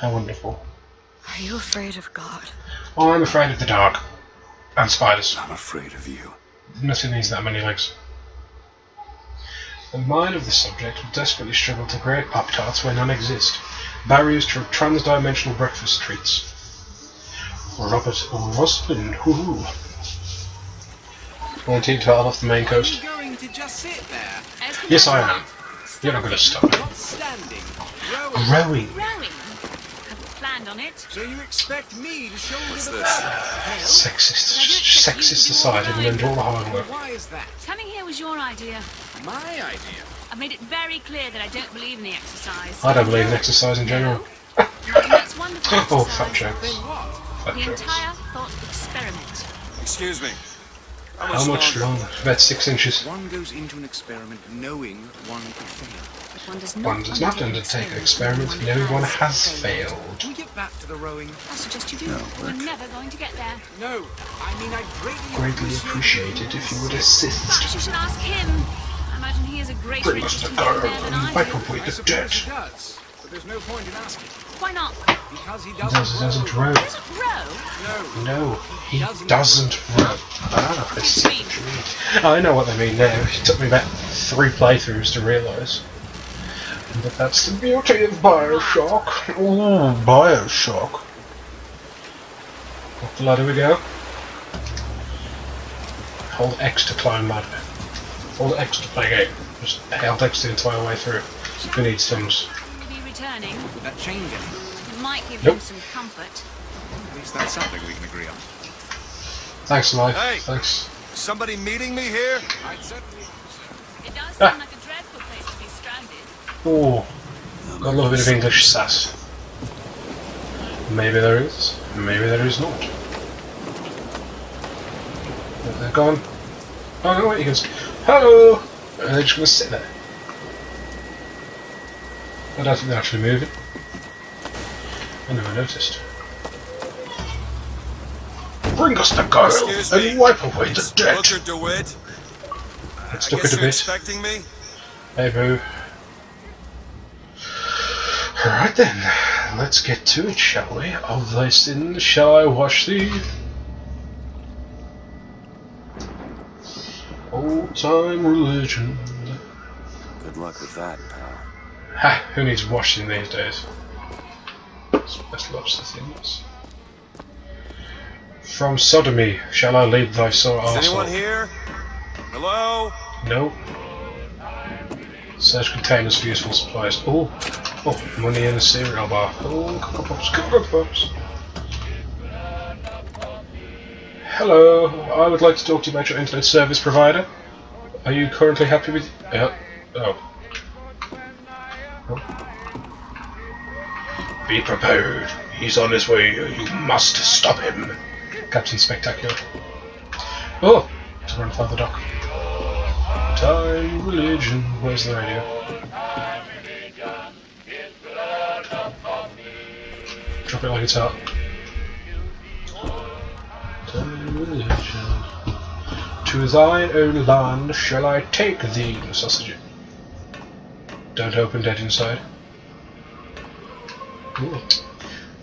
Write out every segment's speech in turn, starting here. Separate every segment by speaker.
Speaker 1: How wonderful.
Speaker 2: Are you afraid of God?
Speaker 1: Oh, I'm afraid of the dark. And spiders.
Speaker 3: I'm afraid of you.
Speaker 1: Nothing needs that many legs. The mind of the subject will desperately struggle to create Pop Tarts where none exist. Barriers to trans-dimensional breakfast treats. Robert Roslin, whoo. 1912 off the Maine coast.
Speaker 4: Going to just sit there?
Speaker 1: Yes, I am. You're not going to stop it.
Speaker 4: Not standing. Rowing.
Speaker 1: Growing.
Speaker 2: Rowing. On it.
Speaker 4: So you expect me to shoulder
Speaker 3: What's
Speaker 4: the
Speaker 3: this?
Speaker 4: burden?
Speaker 1: Sexist. Sexist society will end all the hard work.
Speaker 4: Why is that?
Speaker 2: Coming here was your idea.
Speaker 4: My idea.
Speaker 2: I've made it very clear that I don't believe in the exercise.
Speaker 1: I don't believe in exercise in general.
Speaker 2: And that's wonderful
Speaker 1: Oh,
Speaker 2: exercise.
Speaker 1: fat jokes.
Speaker 4: Then what?
Speaker 1: Fat
Speaker 2: The
Speaker 1: jokes.
Speaker 2: entire thought experiment.
Speaker 3: Excuse me.
Speaker 1: How much longer? About six inches.
Speaker 4: One goes into an experiment knowing one could fail.
Speaker 2: One does not,
Speaker 1: One does not undertake an experiment knowing one has failed.
Speaker 4: Can we get back to the rowing?
Speaker 2: I suggest you do.
Speaker 3: No,
Speaker 2: We're never going to get there.
Speaker 4: No, I mean I greatly,
Speaker 1: Greatly appreciate it if you would assist.
Speaker 2: Perhaps you should ask him. I imagine he has a greater
Speaker 1: Bring us the girl
Speaker 2: getting there than
Speaker 1: and
Speaker 2: I
Speaker 1: wipe
Speaker 2: do.
Speaker 1: away the
Speaker 4: suppose he does, but there's no point in asking
Speaker 2: Why not?
Speaker 4: because he
Speaker 1: He
Speaker 4: doesn't.
Speaker 1: does, doesn't row.
Speaker 2: Just row.
Speaker 4: No,
Speaker 1: No, he doesn't row. Ah, I see what you mean. I know what they mean now. It took me about three playthroughs to realise. But that's the beauty of Bioshock. Ooh, Bioshock. Up the ladder we go. Hold X to climb ladder. Hold X to play game. Just held X the entire way through. Who needs thumbs?
Speaker 2: Will be returning.
Speaker 4: that chain gang.
Speaker 2: It might give
Speaker 1: Nope.
Speaker 2: him some comfort.
Speaker 4: At least that's something we can agree on.
Speaker 1: Thanks, Mike.
Speaker 3: Hey.
Speaker 1: Thanks.
Speaker 3: Somebody meeting me here?
Speaker 4: I'd certainly.
Speaker 2: It does
Speaker 1: Ah.
Speaker 2: sound like a dreadful place to be stranded.
Speaker 1: Oh, got a little bit of English sass. Maybe there is, maybe there is not. They're gone. Oh no, wait, you can. Hello! And they're just gonna sit there. I don't think they're actually moving. I never noticed. Bring us the girl
Speaker 3: Excuse me.
Speaker 1: and wipe away the dirt.
Speaker 3: Booker DeWitt?
Speaker 1: Let's
Speaker 3: I
Speaker 1: look
Speaker 3: guess
Speaker 1: at a
Speaker 3: you're
Speaker 1: bit.
Speaker 3: expecting me?
Speaker 1: Hey, boo. Alright then, let's get to it, shall we? Of thy sins shall I wash thee? Old time religion.
Speaker 3: Good luck with that, pal.
Speaker 1: Ha! Who needs washing these days? Best loves the things. From sodomy shall I lead thy sore
Speaker 3: Is anyone here? Hello?
Speaker 1: No. Search containers for useful supplies. Oh, oh, money in a cereal bar. Oh, Cocoa Pops, Cocoa Pops. Hello, I would like to talk to you about your internet service provider. Are you currently happy with? Yeah. Oh. Oh. Be prepared. He's on his way. You must stop him. Captain Spectacular. Oh, to run further dock. Time, religion. Where's the radio? Drop it like it's hot. To thine own land shall I take thee, sausage. Don't open dead inside. Ooh.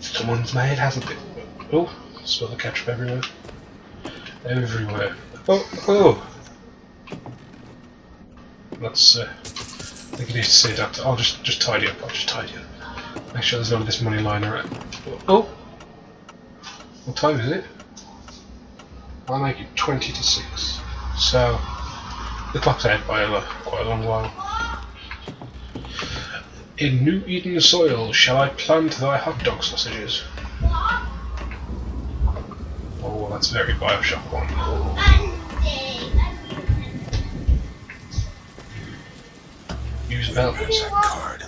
Speaker 1: Someone's made, hasn't it? Oh, smell the ketchup everywhere. Everywhere. Oh, oh! That's, uh, I think you need to say that. I'll just, just tidy up, I'll just tidy up. Make sure there's none of this money lying around. Oh! What time is it? I'll make it 20 to 6. So, the clock's ahead by a, quite a long while. In New Eden soil shall I plant thy hot dog sausages. Oh, that's very Bioshock 1. Use Velcro.
Speaker 3: Card.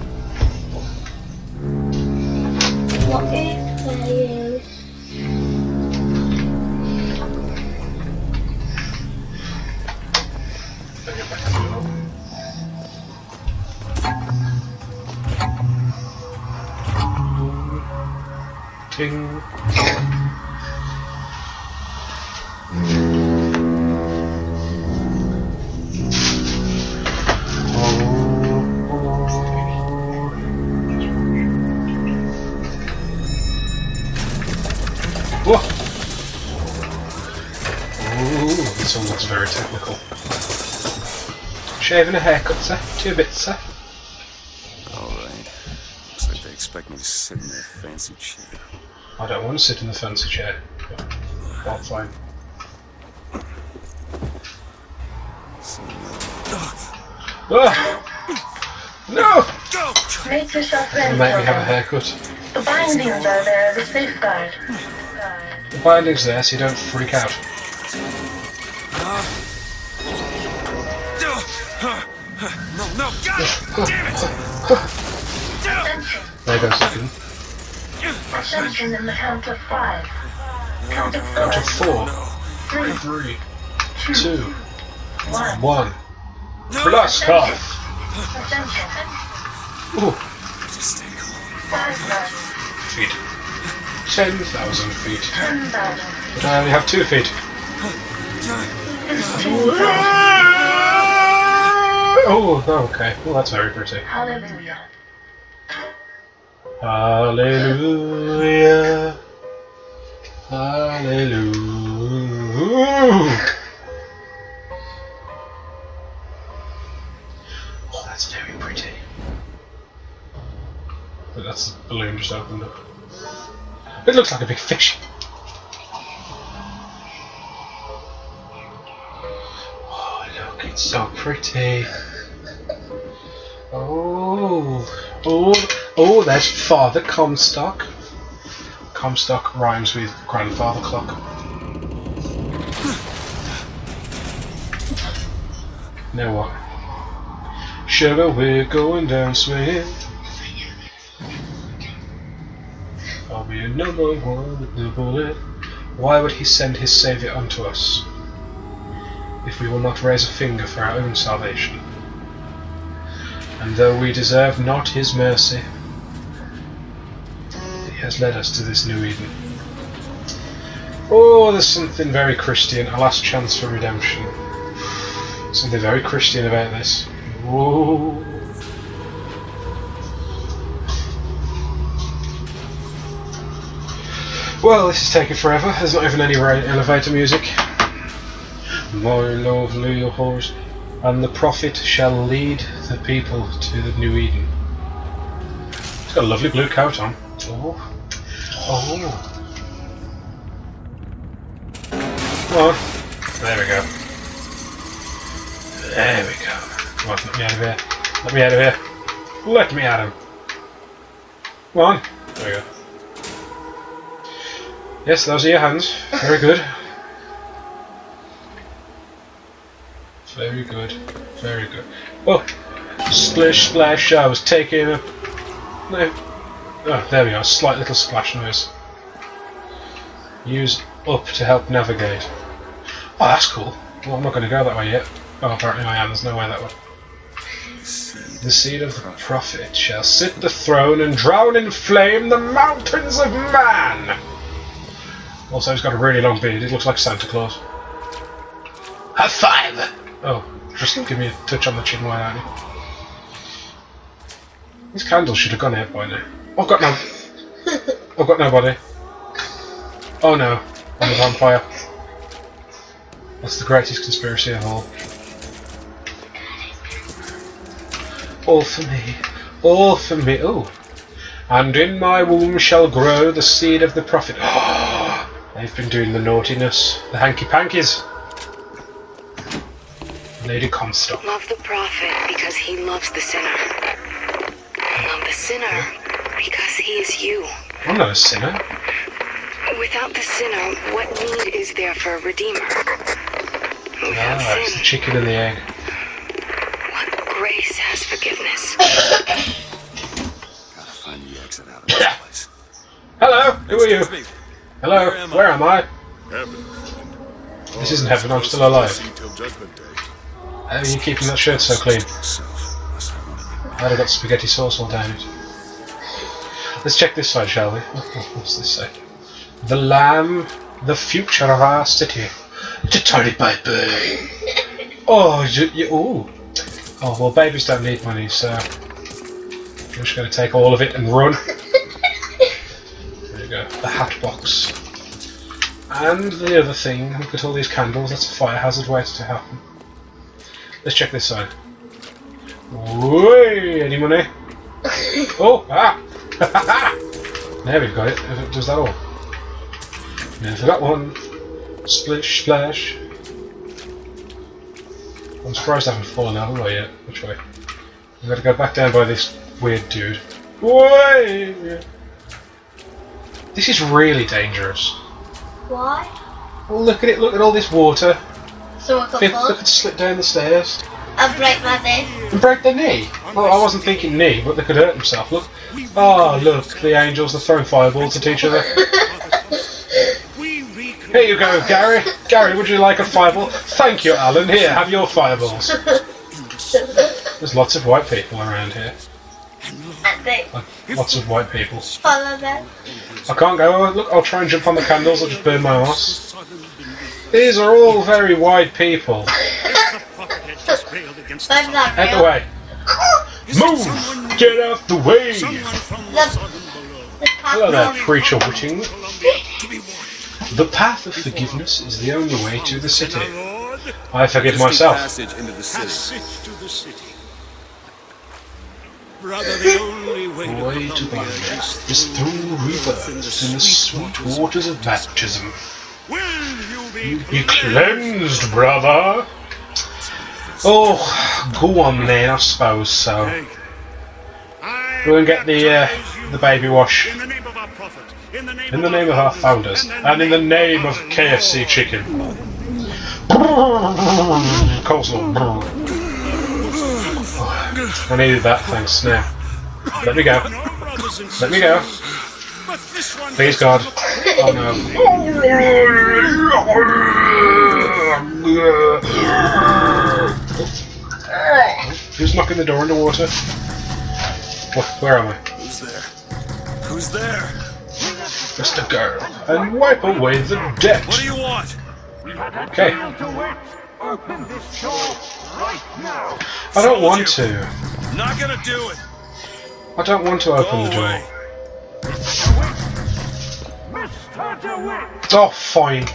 Speaker 1: Ting. Whoa! This looks very technical. Shaving a haircut, sir. Two bits, sir.
Speaker 3: Alright. Looks like they expect me to sit in their fancy chair.
Speaker 1: I don't want to sit in the fancy chair. But, well, fine.
Speaker 3: So,
Speaker 1: Ah! No!
Speaker 5: Make yourself
Speaker 1: It'll
Speaker 5: ready,
Speaker 1: make me have a haircut.
Speaker 5: The bindings are there as a safeguard.
Speaker 1: The binding's there so you don't freak out.
Speaker 3: No, no, God damn it!
Speaker 5: Attention.
Speaker 1: There goes second.
Speaker 5: Attention in the count of five. Count of
Speaker 1: Count of
Speaker 5: four.
Speaker 1: four,
Speaker 5: Three.
Speaker 1: three, two,
Speaker 5: One.
Speaker 1: One one. Blast off!
Speaker 5: Attention.
Speaker 1: Ooh,
Speaker 3: Just stay calm.
Speaker 5: Five thousand.
Speaker 1: feet. Ten thousand feet.
Speaker 5: Ten thousand.
Speaker 1: But I only have two feet. Oh, okay. Well, that's very pretty.
Speaker 5: Hallelujah.
Speaker 1: Hallelujah. Hallelujah. Oh, that's very pretty. But that's the balloon just opened up. It looks like a big fish. Oh, look, it's so pretty. Oh, oh, oh, there's Father Comstock. Comstock rhymes with grandfather clock. Now what? Sugar, we're going down swinging. I'll be a number one with the bullet. Why would he send his saviour unto us? If we will not raise a finger for our own salvation. And though we deserve not his mercy, has led us to this new Eden. Oh, there's something very Christian, a last chance for redemption. Something very Christian about this. Whoa. Well, this is taking forever. There's not even any elevator music. My lovely horse. And the prophet shall lead the people to the new Eden. It's got a lovely blue coat on. Oh. Oh. Come on. There we go. There we go. Come on, let me out of here. Let me out of here. Let me out of Come on. There we go. Yes, those are your hands. Very good. Very good. Very good. Oh! Splish splash, I was taking a... No. Oh, there we are. Slight little splash noise. Use up to help navigate. Oh, that's cool. Well, I'm not going to go that way yet. Oh, apparently I am. There's no way that way. The seed of the prophet shall sit the throne and drown in flame the mountains of man. Also, he's got a really long beard. He looks like Santa Claus. High five! Oh, just give me a touch on the chin, why aren't you? These candles should have gone out by now. Oh, I've got no. Oh, I've got nobody. Oh no, I'm a vampire. That's the greatest conspiracy of all. All for me. All for me. Oh. And in my womb shall grow the seed of the prophet. They've been doing the naughtiness. The hanky pankies. Lady Comstock.
Speaker 6: Love the prophet because he loves the sinner. Love sinner because he is you.
Speaker 1: I'm not a sinner.
Speaker 6: Without the sinner, what need is there for a redeemer? Without
Speaker 1: Ah, it's the chicken and the egg.
Speaker 6: what grace has forgiveness?
Speaker 3: Gotta find the exit out of this place.
Speaker 1: Hello, who are you? Hello,
Speaker 3: Where am I?
Speaker 1: where am I?
Speaker 7: Heaven.
Speaker 1: This isn't heaven, I'm still alive.
Speaker 7: See till judgment day.
Speaker 1: How are you keeping that shirt so clean? I'd have got spaghetti sauce all down it. Let's check this side, shall we? What's this say? The lamb, the future of our city. A tiny baby. Oh, you, you, ooh. Oh, well, babies don't need money, so I'm just going to take all of it and run. There you go, the hat box. And the other thing, look at all these candles, that's a fire hazard waiting to happen. Let's check this side. Whey! Any money? Oh! Ah! there we've got it. it Does that all? Yeah, forgot one. Splish, splash. I'm surprised I haven't fallen out of the way yet. Which way? I've got to go back down by this weird dude. Whey! This is really dangerous.
Speaker 8: Why?
Speaker 1: Well, look at it, look at all this water.
Speaker 8: So I
Speaker 1: Fifth,
Speaker 8: could
Speaker 1: look at slip down the stairs.
Speaker 8: And break my knee.
Speaker 1: And break their knee. Well, I wasn't thinking knee, but they could hurt themselves. Look. Oh, look, the angels are throwing fireballs at each other. Here you go, Gary. Gary, would you like a fireball? Thank you, Alan. Here, have your fireballs. There's lots of white people around here. Like, lots of white people.
Speaker 8: follow them.
Speaker 1: I can't go. Look, I'll try and jump on the candles. I'll just burn my ass. These are all very white people.
Speaker 4: Fuckhead just against
Speaker 8: I'm not
Speaker 1: Out the way. Move! Get out the way!
Speaker 4: someone from the
Speaker 8: The-
Speaker 4: southern below.
Speaker 8: The
Speaker 1: Hello there,
Speaker 8: path
Speaker 1: preacher witching.
Speaker 4: Columbia to be warned.
Speaker 1: The path of forgiveness is the only way to the city. I forgive myself.
Speaker 3: Passage into the city.
Speaker 4: passage to the city. Brother, the only way
Speaker 1: The
Speaker 4: to
Speaker 1: way to
Speaker 4: Columbia
Speaker 1: Columbia
Speaker 4: is
Speaker 1: is through rebirth in the sweet waters of baptism.
Speaker 4: Will you be
Speaker 1: Be cleansed, brother. Oh, go on then, I suppose so. Go and get the uh, the baby wash.
Speaker 4: In the name of our prophet, in the name,
Speaker 1: In the name of our founders, and in the name of KFC chicken. Coleslaw. I needed that, thanks. Now, let me go. Let me go. Please, God. Oh no. Who's knocking the door underwater? Wh- Where am I?
Speaker 3: Who's there? Who's there?
Speaker 1: Mr. girl. And wipe away the debt.
Speaker 3: What do you want?
Speaker 1: Okay. I don't want to.
Speaker 3: Not gonna do it.
Speaker 1: I don't want to open the door.
Speaker 3: away.
Speaker 1: Oh, fine.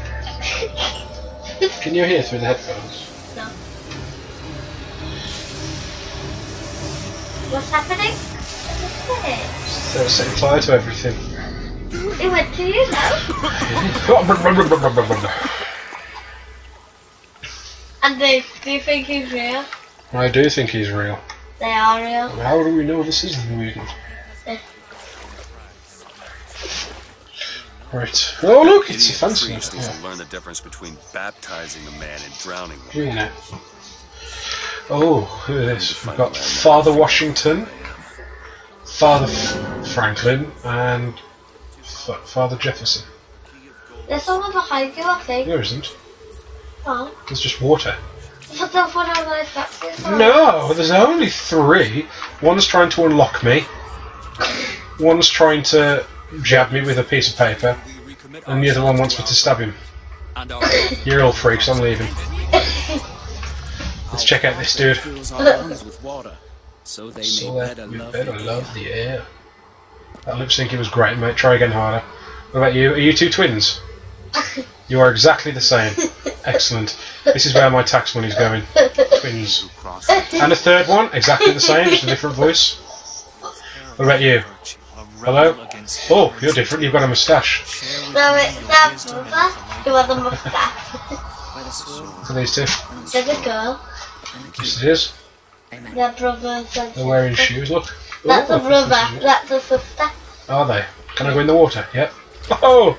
Speaker 1: Can you hear through the headphones?
Speaker 8: What's happening? What's
Speaker 1: They're setting fire to everything.
Speaker 8: this? It went to you now. And they do you think he's real?
Speaker 1: I do think he's real.
Speaker 8: They are real.
Speaker 1: How do we know this isn't the mutant? Right. Oh look, it's a
Speaker 3: Idiot
Speaker 1: fancy.
Speaker 3: priest needs
Speaker 1: Yeah.
Speaker 3: to learn the difference between baptizing a man and drowning one.
Speaker 1: Here now. Oh, who is this? We've got Father Washington, Father F- Franklin, and F- Father Jefferson.
Speaker 8: There's someone behind you, I think.
Speaker 1: There isn't.
Speaker 8: Oh.
Speaker 1: There's just water.
Speaker 8: But that's what all those statues are.
Speaker 1: No, there's only three. One's trying to unlock me. One's trying to jab me with a piece of paper, and the other one wants me to stab him. You're all freaks. I'm leaving. Let's check out this dude.
Speaker 9: fills our lungs with water, so they
Speaker 1: So
Speaker 9: may
Speaker 1: that
Speaker 9: better
Speaker 1: we
Speaker 9: love
Speaker 1: better
Speaker 9: the
Speaker 1: love
Speaker 9: air.
Speaker 1: the air. That lip syncing was great, mate. Try again harder. What about you? Are you two twins? You are exactly the same. Excellent. This is where my tax money's going. Twins.
Speaker 3: Cross
Speaker 1: And a third one, exactly the same, just a different voice. What about you? Hello? Oh, you're different. You've got a moustache.
Speaker 8: No, it's their brother who has a mustache.
Speaker 1: So these two.
Speaker 8: There's a girl.
Speaker 1: Yes, it is.
Speaker 8: Their brother says.
Speaker 1: They're wearing shoes. Look.
Speaker 8: That's
Speaker 1: Oh,
Speaker 8: a brother. That's a sister.
Speaker 1: Are they? Can I go in the water? Yep. Oh!